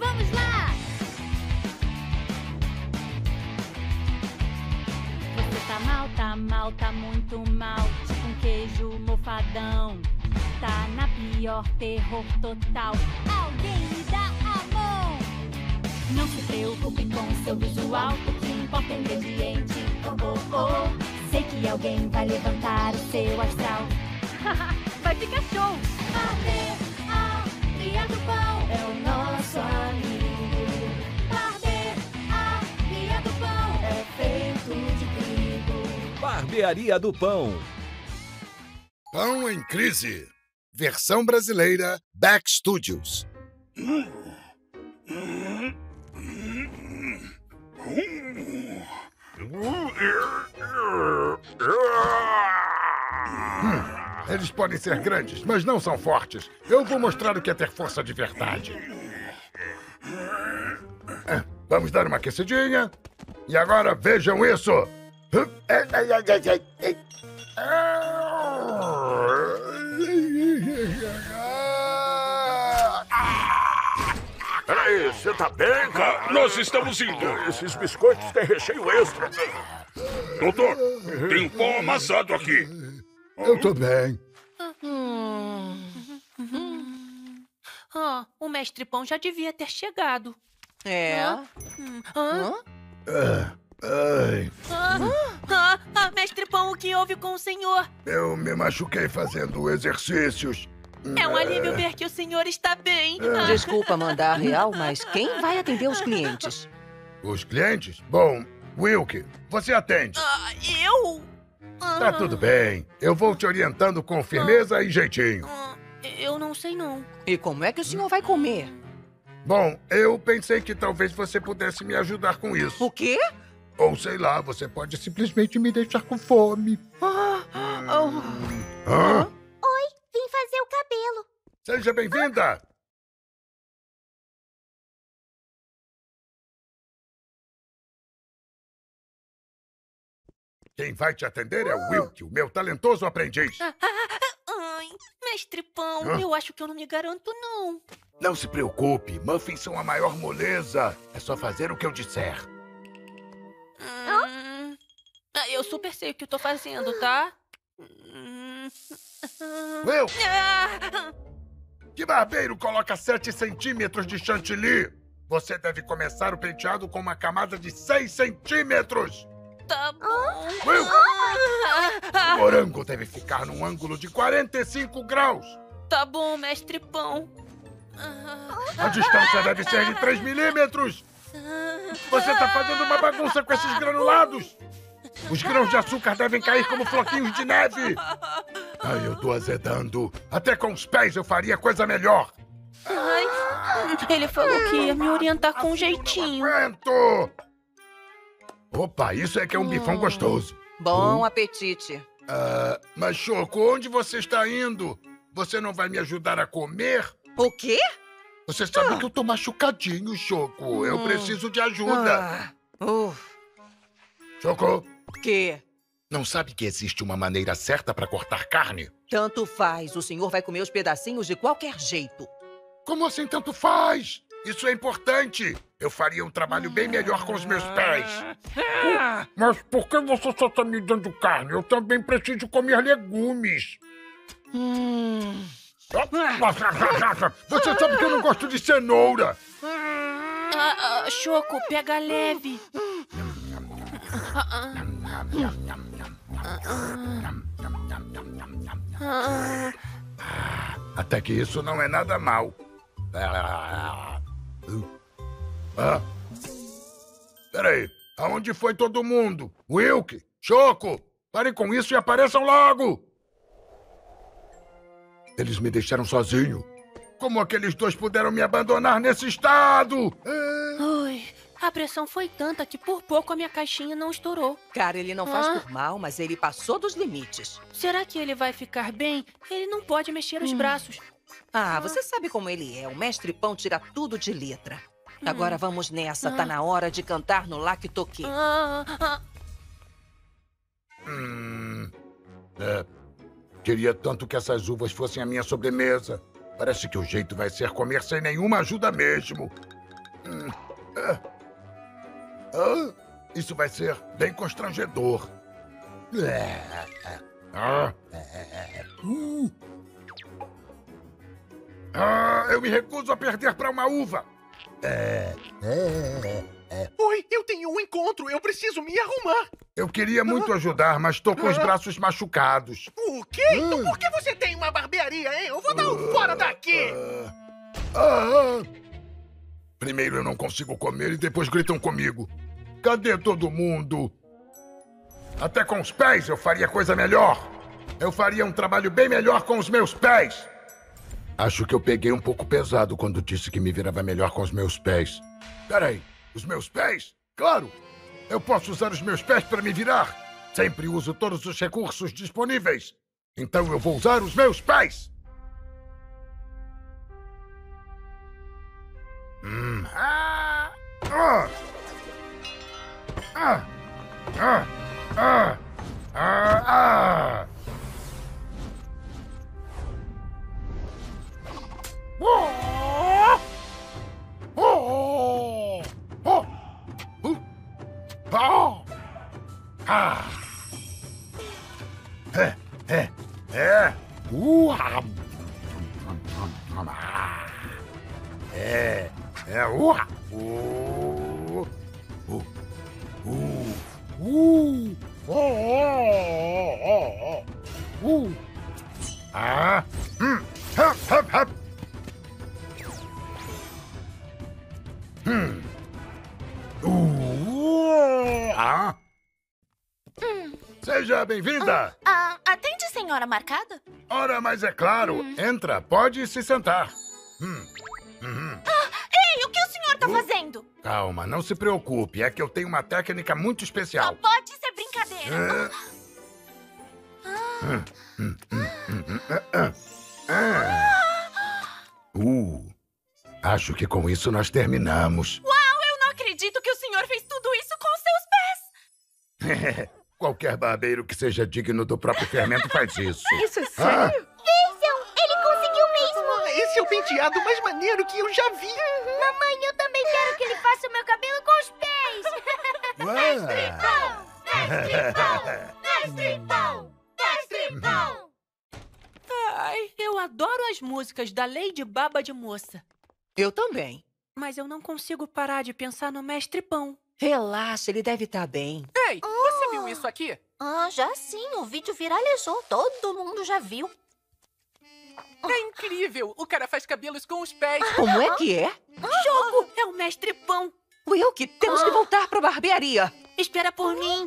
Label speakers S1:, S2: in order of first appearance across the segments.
S1: Vamos lá! Você tá mal, tá mal, tá muito mal. Tipo um queijo mofadão. Tá na pior terror total. Alguém me dá a mão! Não se preocupe com seu visual. O que importa é o ingrediente. Oh, oh, oh. Sei que alguém vai levantar o seu astral. vai ficar show! Barbearia Barbearia do Pão é feito de trigo.
S2: Barbearia do Pão.
S3: Pão em Crise. Versão brasileira Back Studios. Hum, eles podem ser grandes, mas não são fortes. Eu vou mostrar o que é ter força de verdade. Ah, Vamos dar uma aquecidinha. E agora vejam isso.
S4: Peraí, você tá bem, cara? Nós estamos indo. Esses biscoitos têm recheio extra. Doutor, tem pão amassado aqui.
S3: Eu tô bem.
S5: Ah, o mestre Pão já devia ter chegado.
S6: É.
S5: Hum, hã?
S3: Ah, ai,
S5: Ah, ah, ah, mestre Pão, o que houve com o senhor?
S3: eu me machuquei fazendo exercícios.
S5: É um alívio ver que o senhor está bem. Ah,
S6: Desculpa mandar real, mas quem vai atender os clientes?
S3: Os clientes? Bom, Wilk, você atende.
S5: ah, eu?
S3: Tá
S5: Ah,
S3: tudo bem. Eu vou te orientando com firmeza e jeitinho.
S5: ah, eu não sei não.
S6: E como é que o senhor vai comer?
S3: Bom, eu pensei que talvez você pudesse me ajudar com isso.
S6: O quê?
S3: Ou sei lá, você pode simplesmente me deixar com fome.
S6: Ah, oh.
S3: Hã?
S1: Vim fazer o cabelo.
S3: Seja bem-vinda! Quem vai te atender é o Wilk, o meu talentoso aprendiz.
S5: Ai, mestre Pão,
S3: Hã?
S5: eu acho que eu não me garanto, não.
S3: Não se preocupe, muffins são a maior moleza. É só fazer o que eu disser.
S5: Hum, ah, eu super sei o que eu tô fazendo, tá? Hum,
S3: Will,
S5: ah,
S3: que barbeiro coloca 7 centímetros de chantilly? Você deve começar o penteado com uma camada de 6 centímetros.
S5: Tá bom.
S3: Will, o morango deve ficar num ângulo de 45 graus.
S5: tá bom, mestre Pão.
S3: A distância deve ser de 3 milímetros. Você tá fazendo uma bagunça com esses granulados. Os grãos de açúcar devem cair como floquinhos de neve. Ai, eu tô azedando. Até com os pés eu faria coisa melhor.
S5: Ai, ele falou que ia me orientar com um jeitinho.
S3: Aguento! Opa, isso é que é um bifão gostoso.
S6: Bom apetite.
S3: Ah, mas, Choco, onde você está indo? Você não vai me ajudar a comer?
S6: O quê?
S3: Você sabe que eu tô machucadinho, Choco. Eu preciso de ajuda.
S6: Ah, uf,
S3: Choco,
S6: que?
S3: não sabe que existe uma maneira certa para cortar carne?
S6: Tanto faz. O senhor vai comer os pedacinhos de qualquer jeito.
S3: Como assim tanto faz? Isso é importante. Eu faria um trabalho bem melhor com os meus pés. Mas por que você só está me dando carne? Eu também preciso comer legumes.
S6: Hum.
S3: Você sabe que eu não gosto de cenoura.
S5: Ah, ah, Choco, pega leve. Ah, ah, ah.
S3: Até que isso não é nada mal. Ah. Peraí, aonde foi todo mundo? Wilk, Choco, parem com isso e apareçam logo! Eles me deixaram sozinho. Como aqueles dois puderam me abandonar nesse estado? Ah.
S5: Ai, a pressão foi tanta que por pouco a minha caixinha não estourou.
S6: Cara, ele não faz
S5: Ah.
S6: por mal, mas ele passou dos limites.
S5: Será que ele vai ficar bem? Ele não pode mexer os braços.
S6: Ah, você sabe como ele é. O mestre Pão tira tudo de letra. Agora vamos nessa. Tá na hora de cantar no Lactoque.
S5: Ah, ah,
S3: Hum. É. Queria tanto que essas uvas fossem a minha sobremesa. Parece que o jeito vai ser comer sem nenhuma ajuda mesmo. Hum, ah. Ah, isso vai ser bem constrangedor. Ah. Uh. Ah, eu me recuso a perder para uma uva.
S2: Oi, eu tenho um encontro. Eu preciso me arrumar.
S3: Eu queria muito ajudar, mas tô com os braços machucados.
S2: O quê? Então por que você tem uma barbearia, hein? Eu vou dar um fora daqui.
S3: Ah, Primeiro eu não consigo comer e depois gritam comigo. Cadê todo mundo? Até com os pés eu faria coisa melhor. Eu faria um trabalho bem melhor com os meus pés. Acho que eu peguei um pouco pesado quando disse que me virava melhor com os meus pés. Peraí, os meus pés? Claro! Eu posso usar os meus pés para me virar. Sempre uso todos os recursos disponíveis. Então eu vou usar os meus pés. Hum. Ah! Ah! Ah! Ah! Ah! Ah! Ah! 우와 Seja bem-vinda!
S7: Ah, atende senhora marcada?
S3: Ora, mas é claro, entra, pode se sentar. Hum. Uhum.
S7: Ei, o que o senhor tá
S3: Uh.
S7: fazendo?
S3: Calma, não se preocupe, é que eu tenho uma técnica muito
S7: Só
S3: especial.
S7: pode ser brincadeira.
S3: Ah. Uh, acho que com isso nós terminamos.
S7: Uau, eu não acredito que o senhor fez tudo isso com seus pés.
S3: Qualquer barbeiro que seja digno do próprio fermento faz isso.
S6: Isso é
S3: Ah,
S7: Vejam, ele conseguiu mesmo.
S2: Ah, Esse é o penteado mais maneiro que eu já vi.
S7: Mamãe, eu também quero que ele faça o meu cabelo com os pés.
S3: ué.
S7: Mestre Pão! Mestre Pão!
S5: Ai, eu adoro as músicas da Lady Baba de Moça.
S6: Eu também.
S5: Mas eu não consigo parar de pensar no Mestre Pão.
S6: Relaxa, ele deve estar bem.
S2: Ei, você viu isso aqui?
S7: Ah, já sim, o vídeo viralizou. Todo mundo já viu.
S2: É incrível. O cara faz cabelos com os pés.
S6: Como é que é?
S5: Jogo! É o Mestre Pão!
S6: Wilk, temos que voltar pra barbearia.
S5: Espera por mim!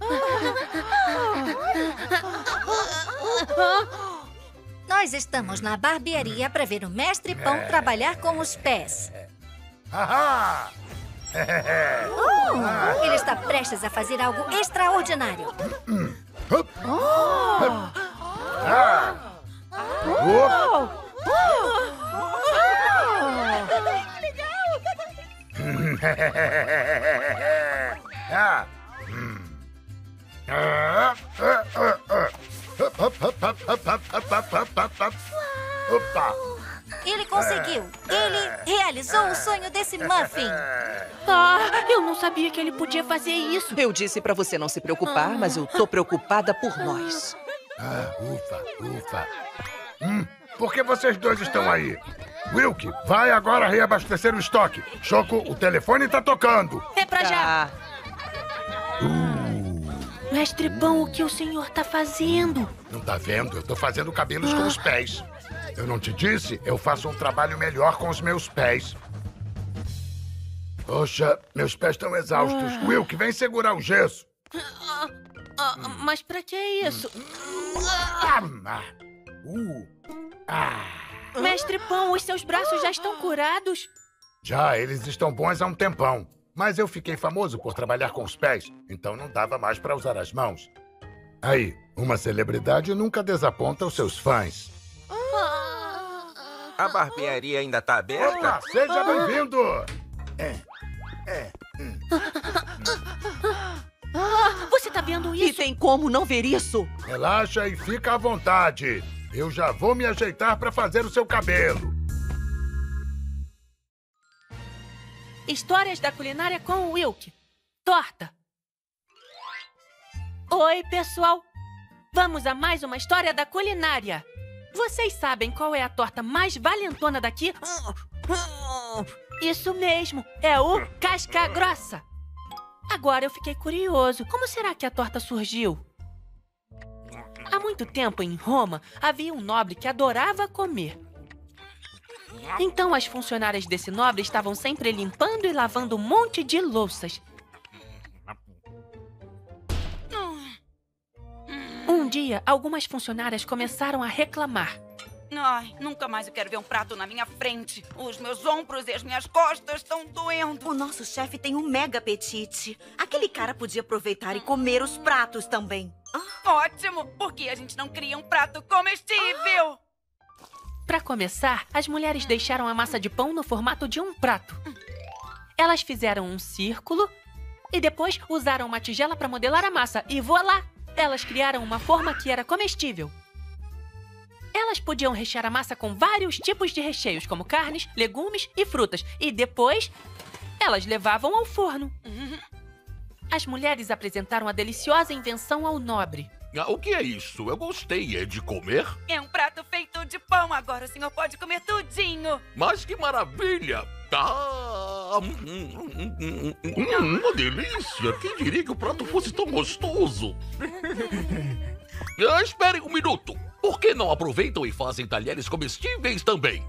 S8: Nós estamos na barbearia para ver o mestre Pão trabalhar com os pés.
S3: Haha!
S8: Oh, ele está prestes a fazer algo extraordinário.
S3: Hup.
S8: Muffin.
S5: Ah, eu não sabia que ele podia fazer isso.
S6: Eu disse pra você não se preocupar, mas eu tô preocupada por nós.
S3: Ah, ufa, ufa. Hum, por que vocês dois estão aí? Wilk, vai agora reabastecer o estoque. Choco, o telefone tá tocando.
S5: É pra já.
S6: Tá.
S5: Mestre Pão, o que o senhor tá fazendo?
S3: Não tá vendo? Eu tô fazendo cabelos com os pés. Eu não te disse? Eu faço um trabalho melhor com os meus pés. Poxa, meus pés estão exaustos. Wilk, vem segurar o gesso.
S5: Ah, mas pra que isso?
S3: Ah, ah, uh, ah.
S5: Mestre Pão, os seus braços já estão curados?
S3: Já, eles estão bons há um tempão. Mas eu fiquei famoso por trabalhar com os pés, então não dava mais para usar as mãos. Aí, uma celebridade nunca desaponta os seus fãs.
S9: A barbearia ainda tá aberta?
S3: Opa, seja bem-vindo!
S5: Você tá vendo
S6: E
S5: isso?
S6: tem como não ver isso?
S3: Relaxa e fica à vontade. Eu já vou me ajeitar para fazer o seu cabelo.
S5: Histórias da culinária com o Wilk. Torta. Oi, pessoal. Vamos a mais uma história da culinária. Vocês sabem qual é a torta mais valentona daqui? Isso mesmo, é o casca grossa. Agora eu fiquei curioso. Como será que a torta surgiu? Há muito tempo em Roma havia um nobre que adorava comer. Então as funcionárias desse nobre estavam sempre limpando e lavando um monte de louças. Um dia, algumas funcionárias começaram a reclamar.
S7: Ai, nunca mais eu quero ver um prato na minha frente. Os meus ombros e as minhas costas estão doendo.
S10: O nosso chefe tem um mega apetite. Aquele cara podia aproveitar e comer os pratos também.
S7: Ótimo! Por que a gente não cria um prato comestível?
S5: Para começar, as mulheres deixaram a massa de pão no formato de um prato. Elas fizeram um círculo e depois usaram uma tigela para modelar a massa e voilá! Elas criaram uma forma que era comestível. Elas podiam rechear a massa com vários tipos de recheios, como carnes, legumes e frutas, e depois elas levavam ao forno. As mulheres apresentaram a deliciosa invenção ao nobre.
S4: Ah, o que é isso? Eu gostei. É de comer?
S7: É um prato feito de pão. Agora o senhor pode comer tudinho.
S4: Mas que maravilha! Ah, hum, hum, hum, hum, hum, uma delícia! Quem diria que o prato fosse tão gostoso? ah, esperem um minuto. Por que não aproveitam e fazem talheres comestíveis também?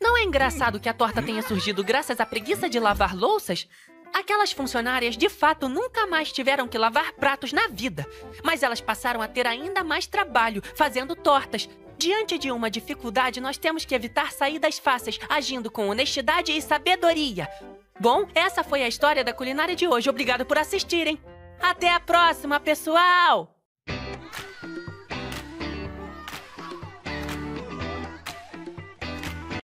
S5: Não é engraçado que a torta tenha surgido graças à preguiça de lavar louças? Aquelas funcionárias de fato nunca mais tiveram que lavar pratos na vida, mas elas passaram a ter ainda mais trabalho fazendo tortas. Diante de uma dificuldade, nós temos que evitar saídas fáceis, agindo com honestidade e sabedoria. Bom, essa foi a história da culinária de hoje. Obrigado por assistirem. Até a próxima, pessoal!